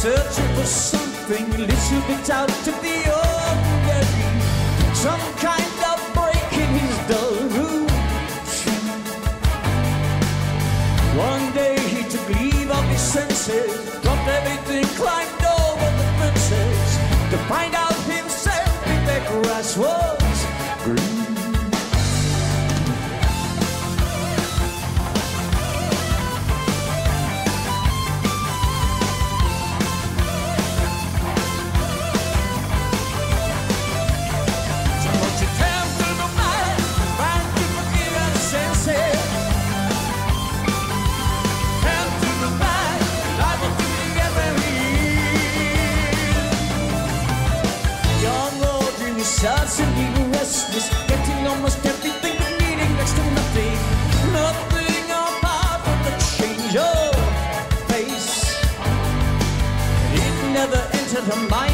searching for something a little bit out of the ordinary. Some kind of break in his dull routine. One day he took leave of his senses, dropped everything, climbed over the fences to find out himself if the grass was combine